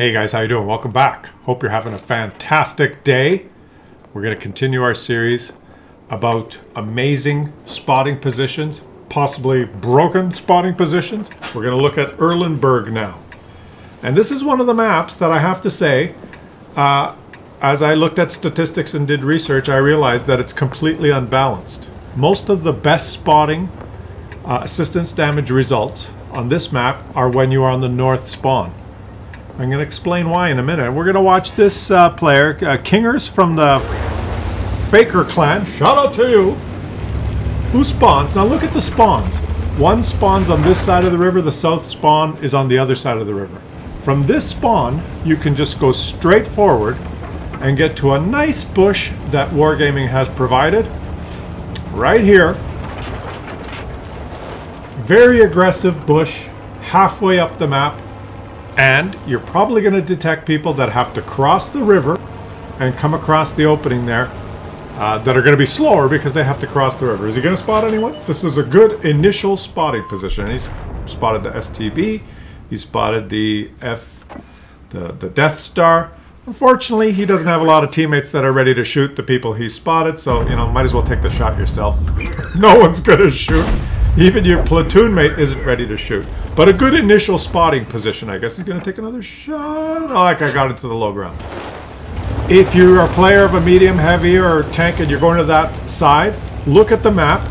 Hey guys, how you doing? Welcome back. Hope you're having a fantastic day. We're going to continue our series about amazing spotting positions, possibly broken spotting positions. We're going to look at Erlenberg now. And this is one of the maps that I have to say, uh, as I looked at statistics and did research, I realized that it's completely unbalanced. Most of the best spotting uh, assistance damage results on this map are when you are on the north spawn. I'm going to explain why in a minute. We're going to watch this uh, player, uh, Kingers from the Faker clan. Shout out to you. Who spawns? Now look at the spawns. One spawns on this side of the river. The south spawn is on the other side of the river. From this spawn, you can just go straight forward and get to a nice bush that Wargaming has provided. Right here. Very aggressive bush halfway up the map and you're probably going to detect people that have to cross the river and come across the opening there uh, that are going to be slower because they have to cross the river. Is he going to spot anyone? This is a good initial spotting position. He's spotted the STB. He spotted the F, the, the Death Star. Unfortunately, he doesn't have a lot of teammates that are ready to shoot the people he spotted, so, you know, might as well take the shot yourself. no one's going to shoot. Even your platoon mate isn't ready to shoot. But a good initial spotting position, I guess. He's going to take another shot. Oh, like I got into the low ground. If you're a player of a medium, heavy, or tank and you're going to that side, look at the map.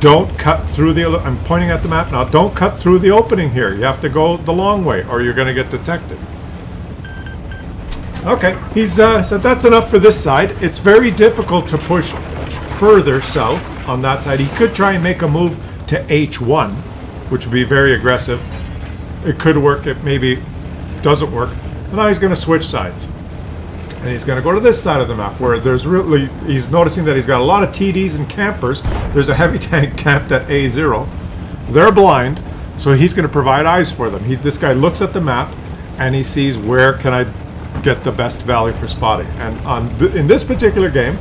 Don't cut through the... I'm pointing at the map now. Don't cut through the opening here. You have to go the long way or you're going to get detected. Okay, he's uh, said that's enough for this side. It's very difficult to push further south on that side. He could try and make a move to H1, which would be very aggressive. It could work, it maybe doesn't work. And now he's going to switch sides. And he's going to go to this side of the map where there's really, he's noticing that he's got a lot of TDs and campers. There's a heavy tank camped at A0. They're blind, so he's going to provide eyes for them. He, this guy looks at the map and he sees where can I get the best value for spotting. And on th in this particular game,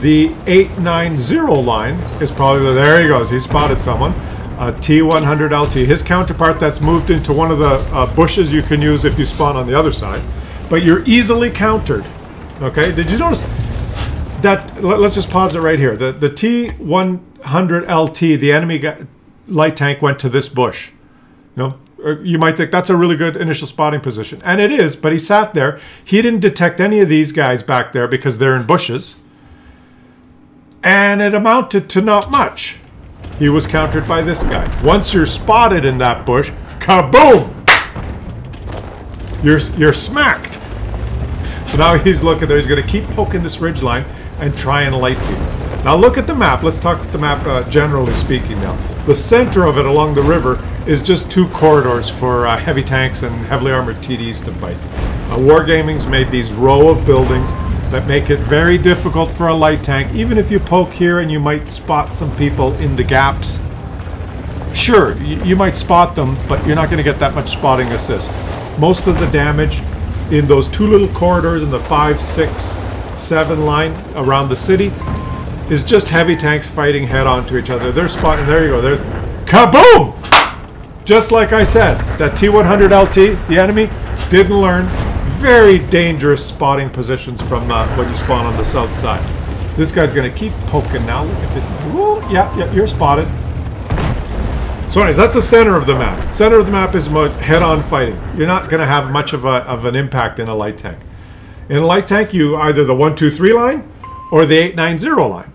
the 890 line is probably, the, there he goes, he spotted someone. A T100 LT, his counterpart that's moved into one of the uh, bushes you can use if you spawn on the other side. But you're easily countered. Okay, did you notice that, let, us just pause it right here. The, the T100 LT, the enemy light tank went to this bush. You know, uh, you might think that's a really good initial spotting position. And it is, but he sat there. He didn't detect any of these guys back there because they're in bushes and it amounted to not much. He was countered by this guy. Once you're spotted in that bush, kaboom! You're, you're smacked. So now he's looking there. He's going to keep poking this ridge line and try and light people. Now look at the map. Let's talk about the map uh, generally speaking now. The center of it along the river is just two corridors for uh, heavy tanks and heavily armored TDs to fight. Uh, Wargaming's made these row of buildings that make it very difficult for a light tank. Even if you poke here and you might spot some people in the gaps, sure, you, might spot them, but you're not going to get that much spotting assist. Most of the damage in those two little corridors in the 5, 6, 7 line around the city is just heavy tanks fighting head on to each other. They're spotting, there you go, there's kaboom! Just like I said, that T100 LT, the enemy, didn't learn very dangerous spotting positions from uh, when you spawn on the south side. This guy's going to keep poking now. Look at this. Ooh, yeah, yeah, you're spotted. So anyways, that's the center of the map. Center of the map is head-on fighting. You're not going to have much of, a, of an impact in a light tank. In a light tank, you either the 1-2-3 line or the 890 line.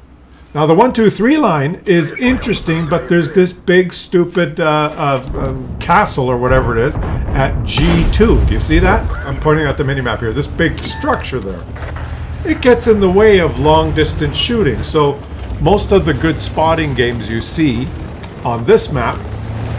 Now the one, two, three line is interesting, but there's this big stupid uh, uh, uh, castle or whatever it is at G2. Do you see that? I'm pointing out the minimap here. This big structure there. It gets in the way of long distance shooting. So most of the good spotting games you see on this map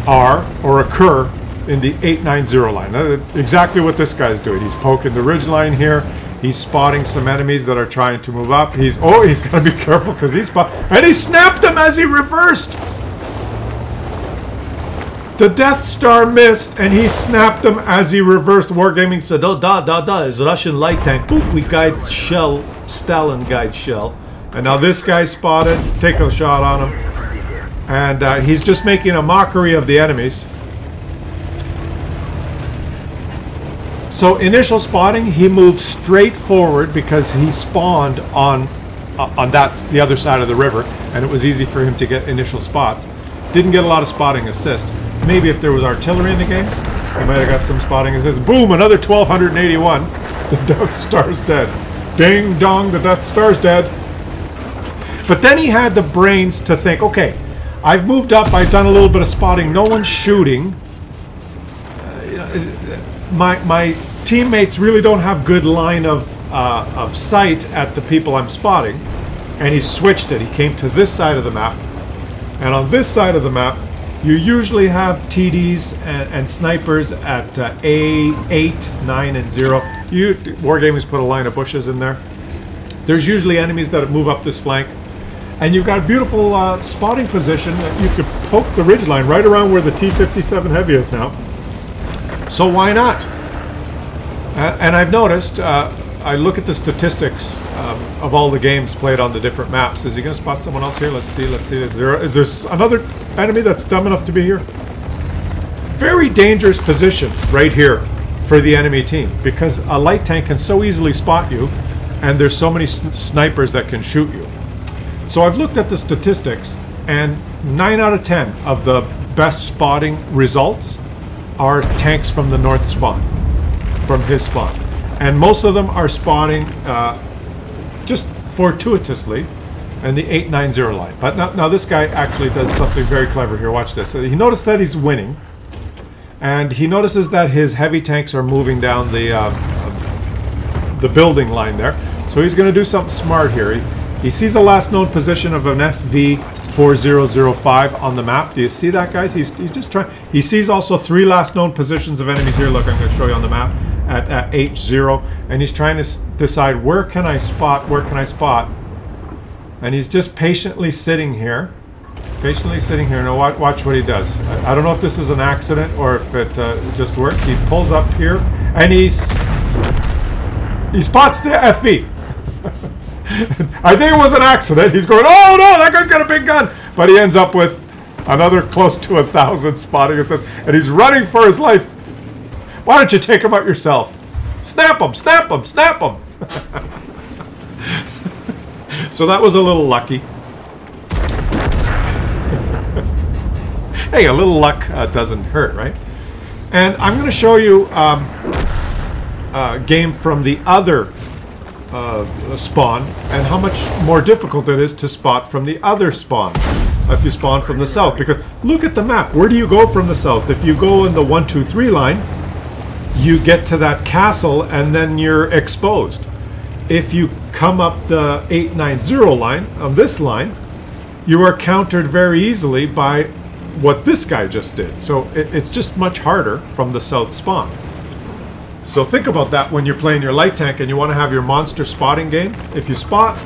are or occur in the 890 line. Exactly what this guy's doing. He's poking the ridge line here. He's spotting some enemies that are trying to move up. He's oh, he's got to be careful because he's spot and he snapped them as he reversed. The Death Star missed, and he snapped them as he reversed. Wargaming said, "Oh, da da da is Russian light tank." Boop, we guide shell, Stalin guide shell, and now this guy spotted. Take a shot on him, and uh, he's just making a mockery of the enemies. So initial spotting, he moved straight forward because he spawned on uh, on that's the other side of the river, and it was easy for him to get initial spots. Didn't get a lot of spotting assist. Maybe if there was artillery in the game, he might have got some spotting assist. Boom! Another 1281. The Death Star's dead. Ding dong! The Death Star's dead. But then he had the brains to think, okay, I've moved up, I've done a little bit of spotting, no one's shooting. Uh, my, my teammates really don't have good line of, uh, of sight at the people I'm spotting. And he switched it. He came to this side of the map. And on this side of the map, you usually have TDs and, and snipers at uh, A, 8, 9, and 0. You, Wargaming's put a line of bushes in there. There's usually enemies that move up this flank. And you've got a beautiful uh, spotting position that you could poke the ridge line right around where the T-57 Heavy is now. So why not? Uh, and I've noticed, uh, I look at the statistics um, of all the games played on the different maps. Is he going to spot someone else here? Let's see, let's see. Is there, is there another enemy that's dumb enough to be here? Very dangerous position right here for the enemy team because a light tank can so easily spot you and there's so many snipers that can shoot you. So I've looked at the statistics, and 9 out of 10 of the best spotting results are tanks from the north spawn, from his spawn. And most of them are spawning uh, just fortuitously and the 890 line. But now, now, this guy actually does something very clever here. Watch this. He noticed that he's winning, and he notices that his heavy tanks are moving down the uh, the building line there. So he's going to do something smart here. He, he sees the last known position of an FV4005 on the map. Do you see that, guys? He's, he's just trying. He sees also three last known positions of enemies here. Look, I'm going to show you on the map at, at H0. And he's trying to decide where can I spot, where can I spot. And he's just patiently sitting here. Patiently sitting here. Now watch, watch what he does. I, I, don't know if this is an accident or if it uh, just worked. He pulls up here and he's... He spots the FV. I think it was an accident. He's going, oh no, that guy's got a big gun. But he ends up with another close to a thousand spotting assists. And he's running for his life. Why don't you take him out yourself? Snap him, snap him, snap him. so that was a little lucky. hey, a little luck uh, doesn't hurt, right? And I'm going to show you um, a game from the other uh, spawn and how much more difficult it is to spot from the other spawn if you spawn from the south. Because look at the map. Where do you go from the south? If you go in the 1 2 3 line you get to that castle and then you're exposed. If you come up the 890 line on this line you are countered very easily by what this guy just did. So it, it's just much harder from the south spawn so think about that when you're playing your light tank and you want to have your monster spotting game. If you spot,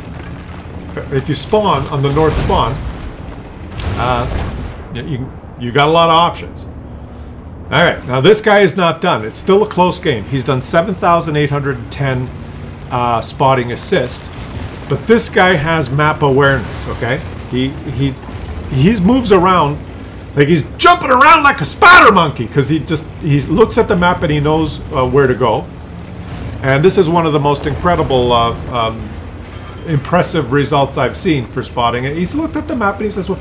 if you spawn on the north spawn, uh, you you got a lot of options. All right, now this guy is not done. It's still a close game. He's done 7,810 uh, spotting assist, but this guy has map awareness. Okay, he he he moves around like he's jumping around like a spider monkey because he just he looks at the map and he knows uh, where to go. And this is one of the most incredible, uh, um, impressive results I've seen for spotting it. He's looked at the map and he says, "Well,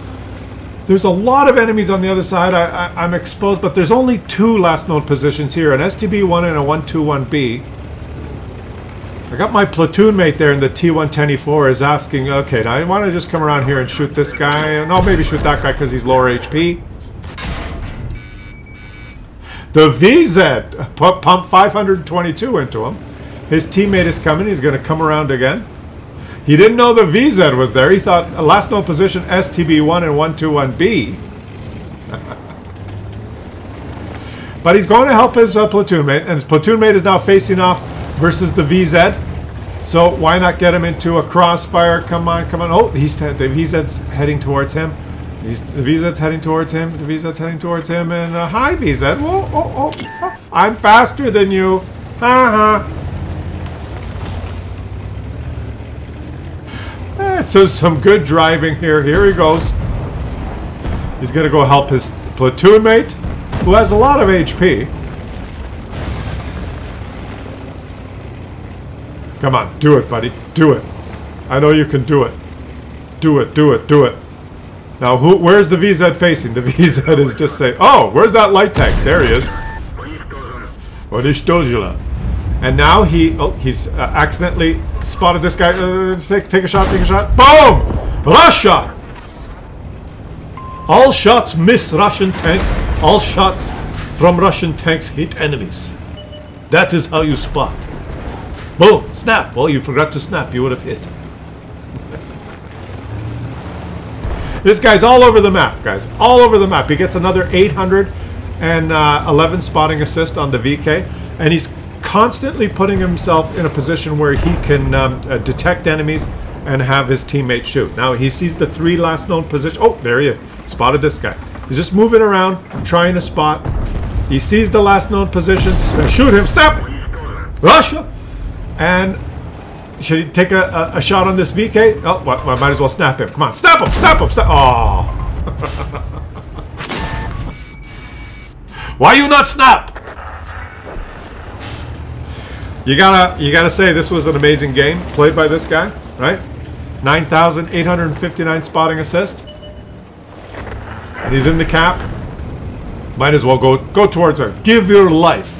there's a lot of enemies on the other side. I, am exposed, but there's only two last known positions here: an STB-1 and a 121B." I got my platoon mate there in the T-110E4 is asking, okay, now I want to just come around here and shoot this guy. and I'll maybe shoot that guy because he's lower HP. The VZ pump 522 into him. His teammate is coming. He's going to come around again. He didn't know the VZ was there. He thought last known position STB-1 and 121B. but he's going to help his uh, platoon mate, and his platoon mate is now facing off versus the VZ. So why not get him into a crossfire? Come on, come on. Oh, he's the VZ's heading towards him. He's, the VZ's heading towards him. The VZ's heading towards him. And uh, hi, VZ. Whoa, oh, oh, oh. I'm faster than you. Ha ha. Eh, so some good driving here. Here he goes. He's to go help his platoon mate, who has a lot of HP. Come on, do it, buddy. Do it. I know you can do it. Do it, do it, do it. Now, who? where's the VZ facing? The VZ is just saying... Oh, where's that light tank? There he is. Onishtojula. And now he... Oh, he's uh, accidentally spotted this guy. Uh, take, take a shot, take a shot. Boom! Last shot! All shots miss Russian tanks. All shots from Russian tanks hit enemies. That is how you spot. Boom! Snap! Well, you forgot to snap. You would have hit. this guy's all over the map, guys. All over the map. He gets another 811 uh, spotting assist on the VK. And he's constantly putting himself in a position where he can um, uh, detect enemies and have his teammates shoot. Now he sees the three last known positions. Oh, there he is. Spotted this guy. He's just moving around, trying to spot. He sees the last known positions. Shoot him. Stop! Russia! And should he take a, a, a, shot on this VK? Oh, well, I might as well snap him. Come on, snap him! Snap him! Snap! Oh! Why you not snap? You gotta, you gotta say this was an amazing game played by this guy, right? 9,859 spotting assist. And he's in the cap. Might as well go, go towards her. Give your life.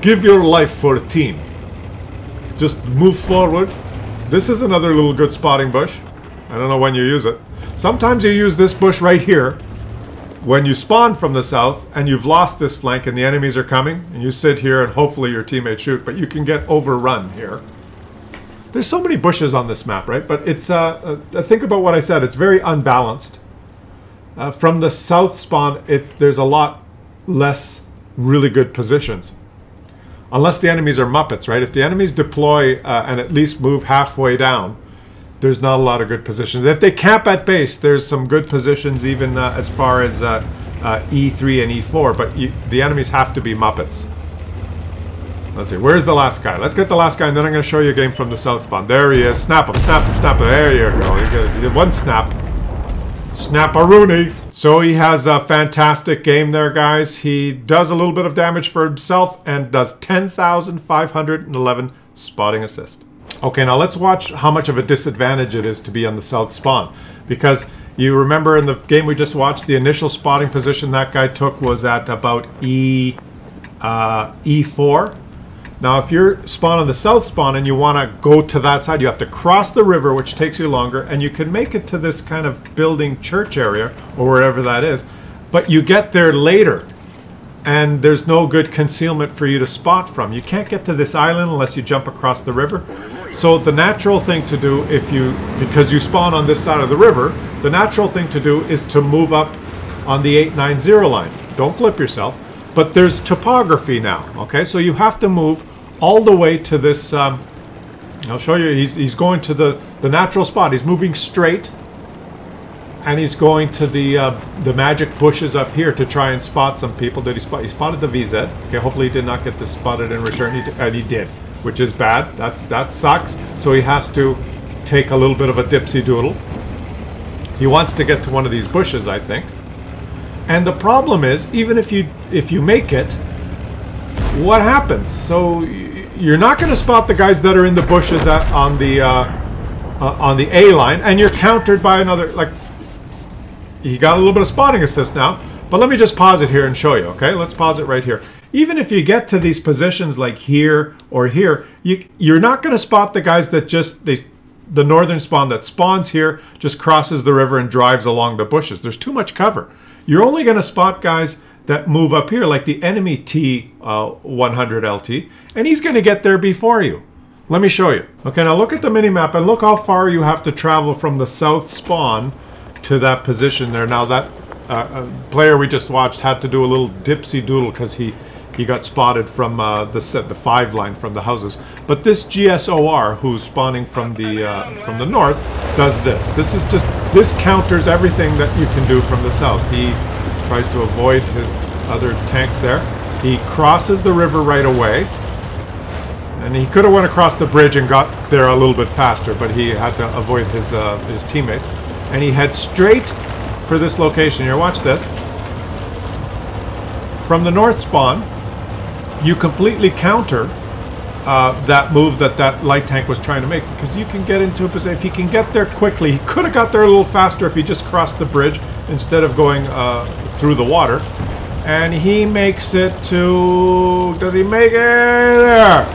Give your life for a team. Just move forward. This is another little good spotting bush. I don't know when you use it. Sometimes you use this bush right here when you spawn from the south and you've lost this flank and the enemies are coming, and you sit here and hopefully your teammates shoot, but you can get overrun here. There's so many bushes on this map, right? But it's, uh, uh think about what I said, it's very unbalanced. Uh, from the south spawn, it, there's a lot less really good positions. Unless the enemies are Muppets, right? If the enemies deploy uh, and at least move halfway down, there's not a lot of good positions. If they camp at base, there's some good positions even uh, as far as uh, uh, E3 and E4, but you, the enemies have to be Muppets. Let's see, where's the last guy? Let's get the last guy, and then I'm going to show you a game from the south spawn. There he is. Snap him, snap him, snap him. There you go. You one snap. Snap a Rooney. So he has a fantastic game there, guys. He does a little bit of damage for himself and does 10,511 spotting assist. Okay, now let's watch how much of a disadvantage it is to be on the south spawn. Because you remember in the game we just watched, the initial spotting position that guy took was at about E, uh, E4. Now if you're spawn on the south spawn and you want to go to that side, you have to cross the river, which takes you longer, and you can make it to this kind of building church area, or wherever that is, but you get there later and there's no good concealment for you to spot from. You can't get to this island unless you jump across the river. So the natural thing to do if you, because you spawn on this side of the river, the natural thing to do is to move up on the 890 line. Don't flip yourself. But there's topography now, okay? So you have to move all the way to this, um, I'll show you, he's, he's going to the, the natural spot. He's moving straight and he's going to the uh, the magic bushes up here to try and spot some people. Did he spot? He spotted the VZ. Okay, hopefully he did not get this spotted in return. He and he did which is bad. That's That sucks. So he has to take a little bit of a dipsy doodle. He wants to get to one of these bushes, I think. And the problem is, even if you if you make it, what happens? So you're not going to spot the guys that are in the bushes at, on the uh, uh, on the A line, and you're countered by another. Like you got a little bit of spotting assist now, but let me just pause it here and show you. Okay, let's pause it right here even if you get to these positions like here or here, you, you're not going to spot the guys that just, they, the northern spawn that spawns here just crosses the river and drives along the bushes. There's too much cover. You're only going to spot guys that move up here, like the enemy T100 uh, and he's going to get there before you. Let me show you. Okay, now look at the mini-map and look how far you have to travel from the south spawn to that position there. Now that uh, uh player we just watched had to do a little dipsy doodle because he he got spotted from uh, the set, the five line from the houses. But this GSOR, who's spawning from the uh, from the north, does this. This is just this counters everything that you can do from the south. He tries to avoid his other tanks there. He crosses the river right away, and he could have went across the bridge and got there a little bit faster, but he had to avoid his uh, his teammates, and he heads straight for this location here. Watch this. From the north spawn, you completely counter uh, that move that that light tank was trying to make because you can get into a position if he can get there quickly he could have got there a little faster if he just crossed the bridge instead of going uh, through the water. And he makes it to does he make it there?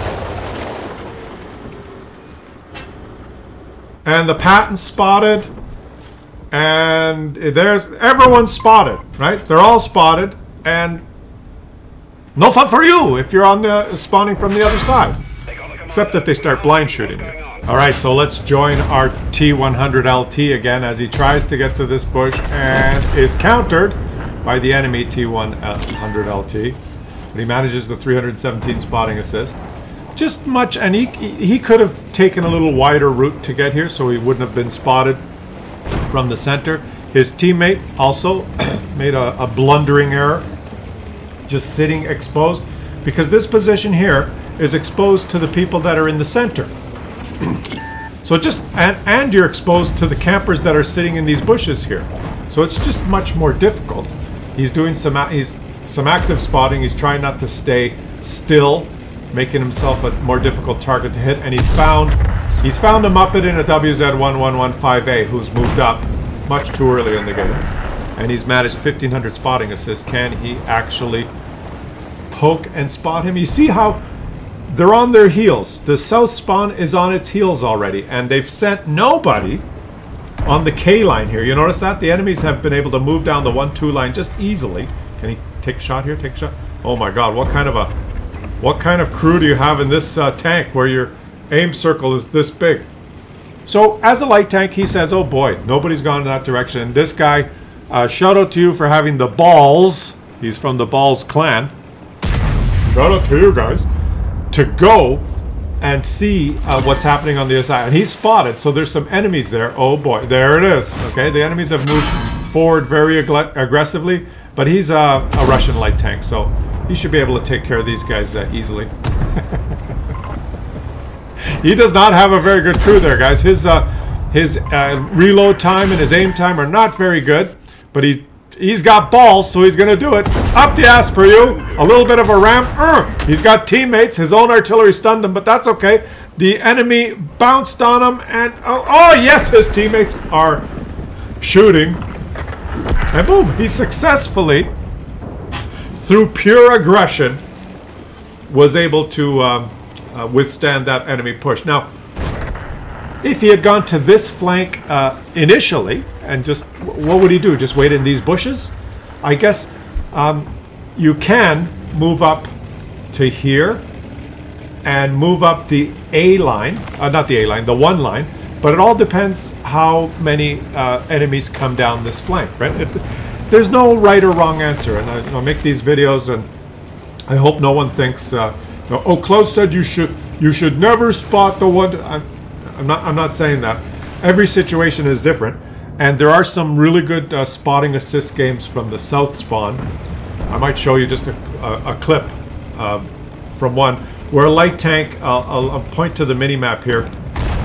And the Patton spotted. And there's everyone spotted right? They're all spotted. And no fun for you if you're on the spawning from the other side. Except if they start blind shooting you. Alright, so let's join our T100LT again as he tries to get to this bush and is countered by the enemy T100LT. But he manages the 317 spotting assist. Just much, and he, he could have taken a little wider route to get here so he wouldn't have been spotted from the center. His teammate also made a, a blundering error just sitting exposed because this position here is exposed to the people that are in the center. so just and and you're exposed to the campers that are sitting in these bushes here. So it's just much more difficult. He's doing some he's some active spotting. He's trying not to stay still, making himself a more difficult target to hit. And he's found he's found a Muppet in a WZ1115A who's moved up much too early in the game and he's managed 1500 spotting assists. Can he actually poke and spot him? You see how they're on their heels. The south spawn is on its heels already, and they've sent nobody on the K line here. You notice that? The enemies have been able to move down the 1-2 line just easily. Can he take a shot here? Take a shot? Oh my god, what kind of a... What kind of crew do you have in this uh, tank where your aim circle is this big? So, as a light tank, he says, oh boy, nobody's gone in that direction. And this guy uh, shout out to you for having the balls. He's from the Balls clan. Shout out to you guys. To go and see uh, what's happening on the other side. And he's spotted, so there's some enemies there. Oh boy, there it is. Okay, the enemies have moved forward very ag aggressively, but he's a, a, Russian light tank, so he should be able to take care of these guys uh, easily. he does not have a very good crew there, guys. His uh, his uh, reload time and his aim time are not very good. But he he's got balls, so he's going to do it. Up the ass for you. A little bit of a ramp. Uh, he's got teammates. His own artillery stunned him, but that's okay. The enemy bounced on him, and oh, oh yes, his teammates are shooting. And boom, he successfully, through pure aggression, was able to um, uh, withstand that enemy push. Now, if he had gone to this flank uh, initially, and just what would he do? Just wait in these bushes? I guess um, you can move up to here and move up the A line, uh, not the A line, the one line, but it all depends how many uh, enemies come down this flank, right? It, there's no right or wrong answer, and I you know, make these videos, and I hope no one thinks, uh, oh, Claus said you should you should never spot the one. I'm, I'm not I'm not saying that. Every situation is different. And there are some really good uh, spotting assist games from the South Spawn. I might show you just a, a, a clip uh, from one where a light tank, I'll, I'll point to the mini map here,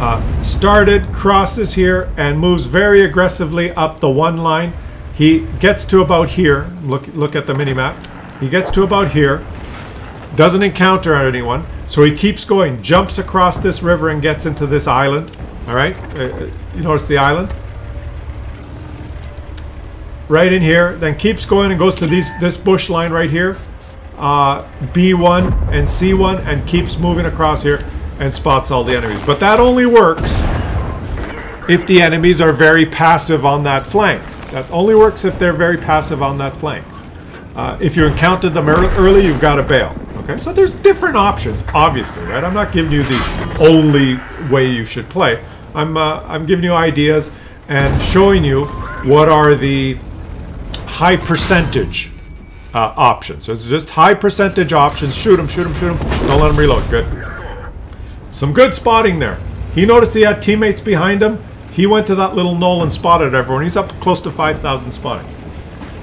uh, started, crosses here, and moves very aggressively up the one line. He gets to about here. Look, look at the mini map. He gets to about here, doesn't encounter anyone, so he keeps going, jumps across this river and gets into this island. All right, uh, uh you notice the island? Right in here, then keeps going and goes to these this bush line right here, uh, B1 and C1, and keeps moving across here and spots all the enemies. But that only works if the enemies are very passive on that flank. That only works if they're very passive on that flank. Uh, if you encounter them early, you've got to bail. Okay, so there's different options, obviously, right? I'm not giving you the only way you should play. I'm uh, I'm giving you ideas and showing you what are the high percentage uh, options. So it's just high percentage options. Shoot him, shoot him, shoot him. Don't let him reload. Good. Some good spotting there. He noticed he had teammates behind him. He went to that little knoll and spotted everyone. He's up close to 5,000 spotting.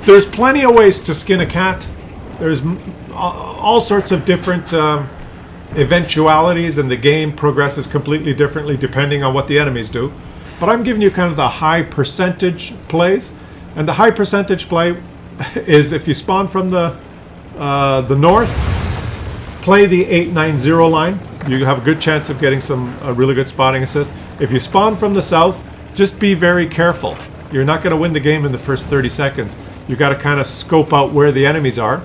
There's plenty of ways to skin a cat. There's all sorts of different um, eventualities and the game progresses completely differently depending on what the enemies do. But I'm giving you kind of the high percentage plays. And the high percentage play is if you spawn from the uh, the north, play the 890 line, you have a good chance of getting some really good spotting assist. If you spawn from the south, just be very careful. You're not going to win the game in the first 30 seconds. You got to kind of scope out where the enemies are.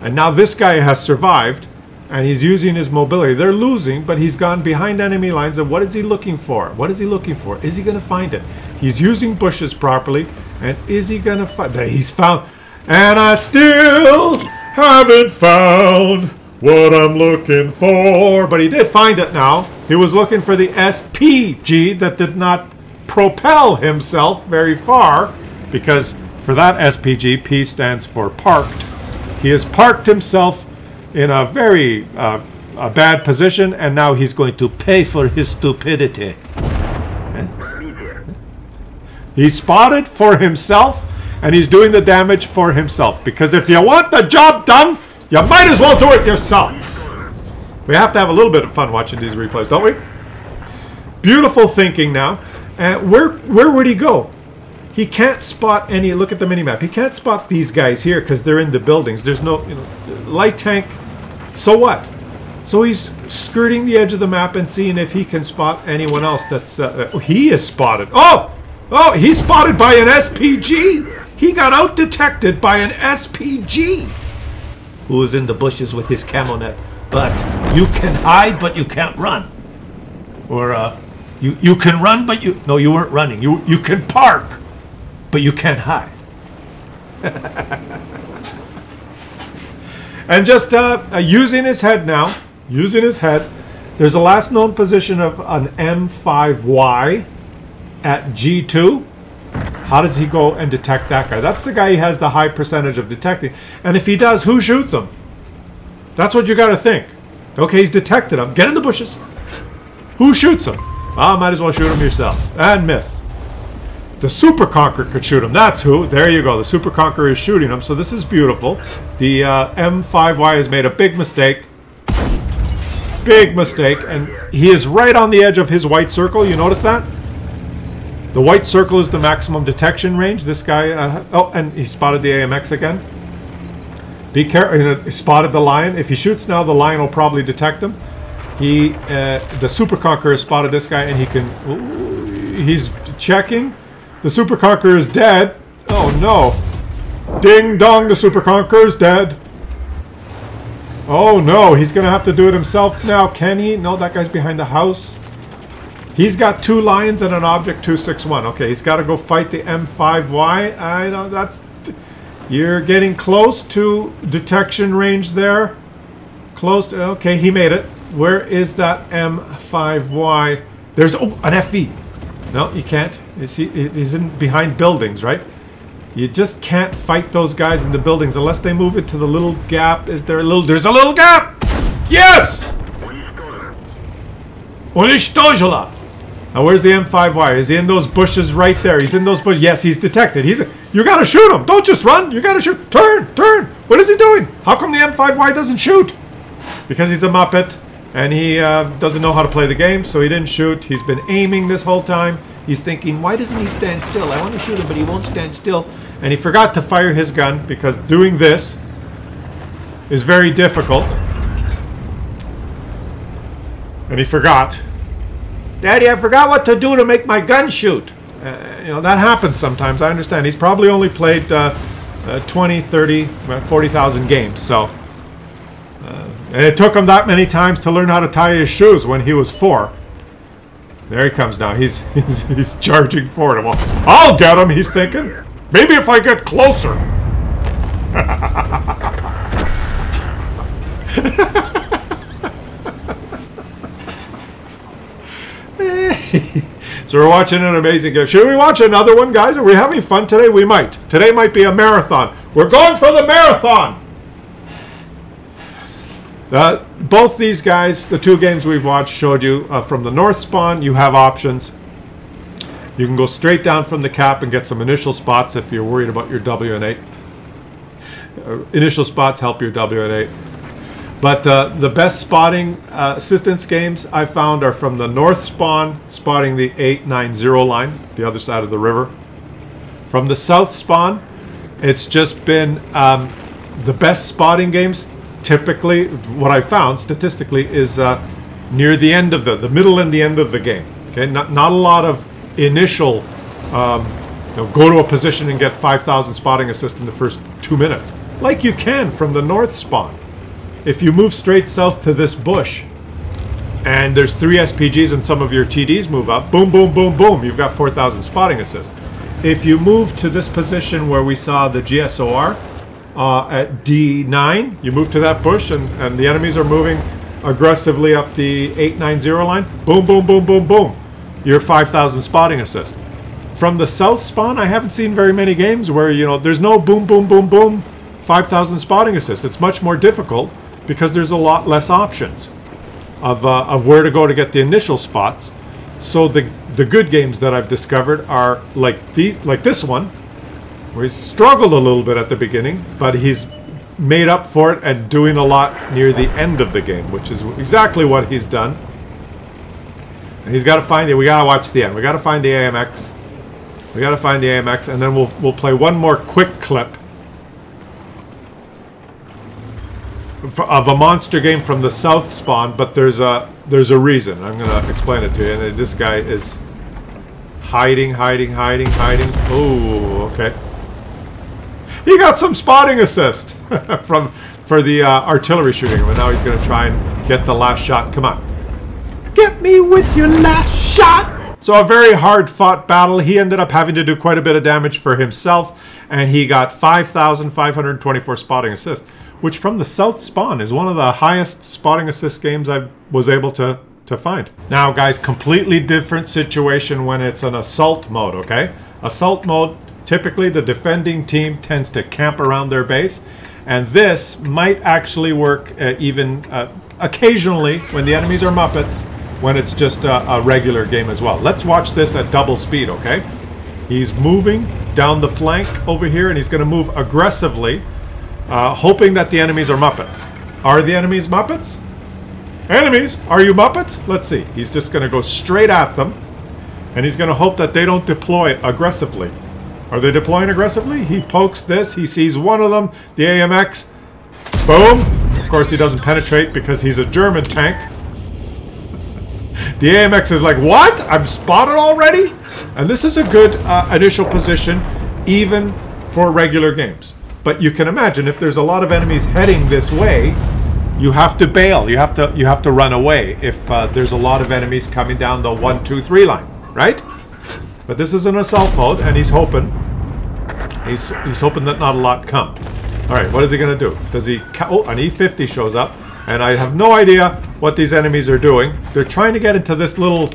And now this guy has survived, and he's using his mobility. They're losing, but he's gone behind enemy lines. And what is he looking for? What is he looking for? Is he going to find it? He's using bushes properly, and is he to find? That He's found, and I still haven't found what I'm looking for. But he did find it now. He was looking for the SPG that did not propel himself very far, because for that SPG, P stands for parked. He has parked himself in a very uh, a bad position, and now he's going to pay for his stupidity. He's spotted for himself, and he's doing the damage for himself. Because if you want the job done, you might as well do it yourself. We have to have a little bit of fun watching these replays, don't we? Beautiful thinking now. And where where would he go? He can't spot any. Look at the minimap. He can't spot these guys here because they're in the buildings. There's no you know, light tank. So what? So he's skirting the edge of the map and seeing if he can spot anyone else. That's uh, uh he is spotted. Oh, oh, he's spotted by an SPG. He got out detected by an SPG. Who is in the bushes with his camo net? But you can hide, but you can't run. Or uh, you you can run, but you no, you weren't running. You you can park, but you can't hide. and just uh, uh, using his head now, using his head. There's a last known position of an M5Y at G2. How does he go and detect that guy? That's the guy he has the high percentage of detecting. And if he does, who shoots him? That's what you got to think. Okay, he's detected him. Get in the bushes. Who shoots him? Ah, might as well shoot him yourself. And miss. The Super Conqueror could shoot him. That's who. There you go. The Super Conqueror is shooting him. So this is beautiful. The uh, M5Y has made a big mistake. Big mistake. And he is right on the edge of his white circle. You notice that? The white circle is the maximum detection range. This guy... Uh, oh, and he spotted the AMX again. Be careful. You know, he spotted the lion. If he shoots now, the lion will probably detect him. He, uh, the Super Conqueror spotted this guy, and he can. Ooh, he's checking. The Super Conqueror is dead. Oh no! Ding dong! The Super Conqueror is dead. Oh no! He's gonna have to do it himself now. Can he? No, that guy's behind the house. He's got two lions and an object 261. Okay, he's got to go fight the M5Y. I know that's. You're getting close to detection range there. Close to. Okay, he made it. Where is that M5Y? There's oh, an FV. No, you can't. Is he, he's in behind buildings, right? You just can't fight those guys in the buildings unless they move into the little gap. Is there a little... There's a little gap! Yes! Unishtojala! Now where's the M5Y? Is he in those bushes right there? He's in those bushes. Yes, he's detected. He's... You gotta shoot him! Don't just run! You gotta shoot! Turn! Turn! What is he doing? How come the M5Y doesn't shoot? Because he's a Muppet and he uh, doesn't know how to play the game, so he didn't shoot. He's been aiming this whole time. He's thinking, why doesn't he stand still? I want to shoot him, but he won't stand still. And he forgot to fire his gun because doing this is very difficult. And he forgot. Daddy, I forgot what to do to make my gun shoot. Uh, you know, that happens sometimes. I understand. He's probably only played uh, uh, 20, 30, 40,000 games, so... And it took him that many times to learn how to tie his shoes when he was four. There he comes now. He's he's, he's charging forward. Well, I'll get him, he's thinking. Maybe if I get closer. so we're watching an amazing game. Should we watch another one, guys? Are we having fun today? We might. Today might be a marathon. We're going for the marathon! Uh, both these guys, the two games we've watched, showed you uh, from the north spawn, you have options. You can go straight down from the cap and get some initial spots if you're worried about your WN8. Uh, initial spots help your WN8. But uh, the best spotting uh, assistance games I found are from the north spawn, spotting the 890 line, the other side of the river. From the south spawn, it's just been um, the best spotting games typically, what I found statistically is uh, near the end of the the middle and the end of the game. Okay, not not a lot of initial. Um, you know, go to a position and get 5,000 spotting assist in the first two minutes, like you can from the north spawn. If you move straight south to this bush, and there's three SPGs and some of your TDs move up, boom, boom, boom, boom, you've got 4,000 spotting assist. If you move to this position where we saw the GSOR uh, at D9, you move to that bush and, and the enemies are moving aggressively up the 890 line, boom, boom, boom, boom, boom, you're 5,000 spotting assist from the south spawn, I haven't seen very many games where, you know, there's no boom, boom, boom, boom, 5,000 spotting assists. It's much more difficult because there's a lot less options of, uh, of where to go to get the initial spots. So the, the good games that I've discovered are like, the, like this one, where he's struggled a little bit at the beginning, but he's made up for it and doing a lot near the end of the game, which is exactly what he's done. And he's got to find it. We got to watch the end. We got to find the AMX. We gotta find the AMX, and then we'll we'll play one more quick clip of a monster game from the south spawn. But there's a there's a reason. I'm gonna explain it to you. And this guy is hiding, hiding, hiding, hiding. Oh, okay. He got some spotting assist from for the uh, artillery shooting, and now he's gonna try and get the last shot. Come on, get me with your last shot. So a very hard fought battle. He ended up having to do quite a bit of damage for himself, and he got 5,524 spotting assists, which from the South Spawn is one of the highest spotting assist games I was able to, to find. Now guys, completely different situation when it's an assault mode, okay? Assault mode, typically the defending team tends to camp around their base, and this might actually work uh, even uh, occasionally when the enemies are Muppets, when it's just a, a regular game as well. Let's watch this at double speed, okay? He's moving down the flank over here, and he's going to move aggressively, uh, hoping that the enemies are Muppets. Are the enemies Muppets? Enemies, are you Muppets? Let's see. He's just going to go straight at them, and he's going to hope that they don't deploy aggressively. Are they deploying aggressively? He pokes this. He sees one of them, the AMX. Boom. Of course, he doesn't penetrate because he's a German tank. The AMX is like, what? I'm spotted already? And this is a good uh, initial position, even for regular games. But you can imagine if there's a lot of enemies heading this way, you have to bail. You have to you have to run away if uh, there's a lot of enemies coming down the one, two, three line, right? But this is an assault mode, and he's hoping he's he's hoping that not a lot come. All right, what is he gonna do? Does he? Oh, an E50 shows up. And I have no idea what these enemies are doing. They're trying to get into this little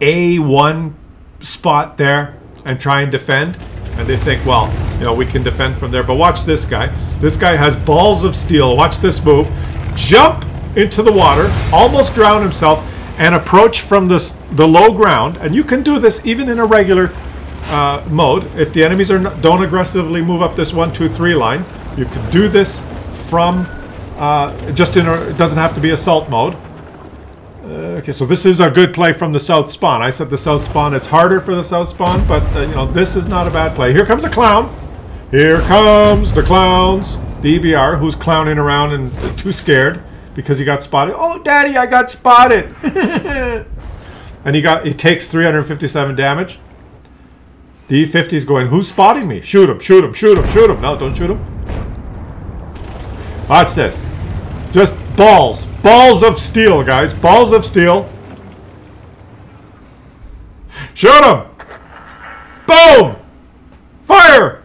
A1 spot there and try and defend. And they think, well, you know, we can defend from there. But watch this guy. This guy has balls of steel. Watch this move. Jump into the water, almost drown himself, and approach from this the low ground. And you can do this even in a regular uh, mode. If the enemies are don't aggressively move up this one, two, three line, you can do this from uh, just in a, it doesn't have to be assault mode. Uh, okay, so this is a good play from the south spawn. I said the south spawn, it's harder for the south spawn, but uh, you know, this is not a bad play. Here comes a clown. Here comes the clowns. The EBR, who's clowning around and uh, too scared because he got spotted. Oh, daddy, I got spotted. and he got, he takes 357 damage. The E50 is going, who's spotting me? Shoot him, shoot him, shoot him, shoot him. No, don't shoot him. Watch this. Just balls. Balls of steel, guys. Balls of steel. Shoot him! Boom! Fire!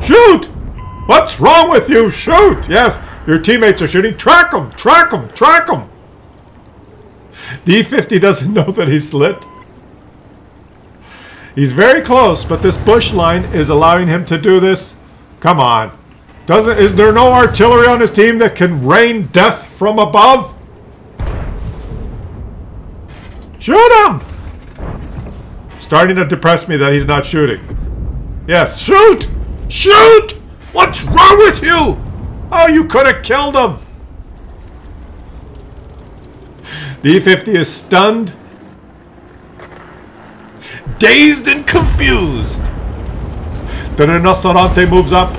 Shoot! What's wrong with you? Shoot! Yes, your teammates are shooting. Track them! Track them! Track them! D50 doesn't know that he's lit. He's very close, but this bush line is allowing him to do this. Come on. Doesn't is there no artillery on his team that can rain death from above? Shoot him! Starting to depress me that he's not shooting. Yes, shoot! Shoot! What's wrong with you? Oh, you could have killed him. The E-50 is stunned, dazed and confused. The Rinoceronte moves up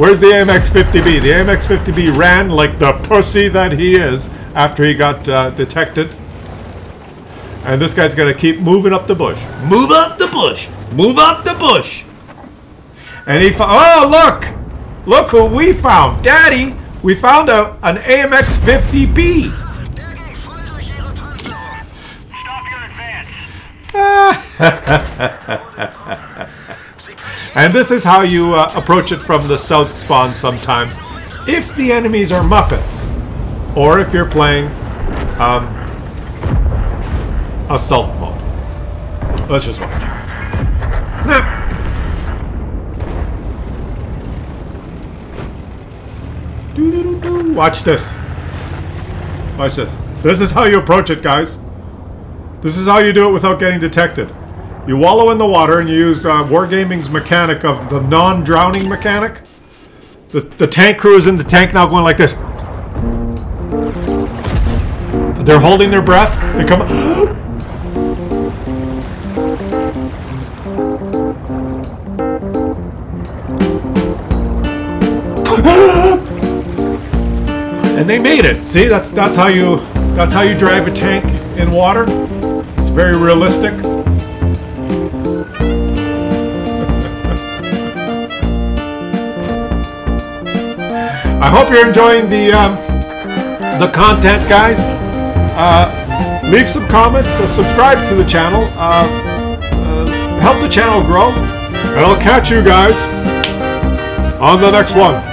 Where's the AMX-50B? The AMX-50B ran like the pussy that he is after he got uh, detected. And this guy's gonna keep moving up the bush. Move up the bush. Move up the bush. And he found. Oh, look! Look who we found, Daddy. We found a an AMX 50B. Dagegen voll durch Ihre Panzer! Stop your advance! And this is how you uh, approach it from the south spawn sometimes. If the enemies are Muppets, or if you're playing um, assault mode. Let's just watch. Snap! Watch this. Watch this. This is how you approach it, guys. This is how you do it without getting detected. You wallow in the water and you use uh, Wargaming's mechanic of the non-drowning mechanic. The, the tank crew is in the tank now going like this. They're holding their breath. They come... and they made it. See, that's that's how you that's how you drive a tank in water. It's very realistic. I hope you're enjoying the um, the content, guys. Uh, leave some comments, uh, subscribe to the channel, uh, uh, help the channel grow, and I'll catch you guys on the next one.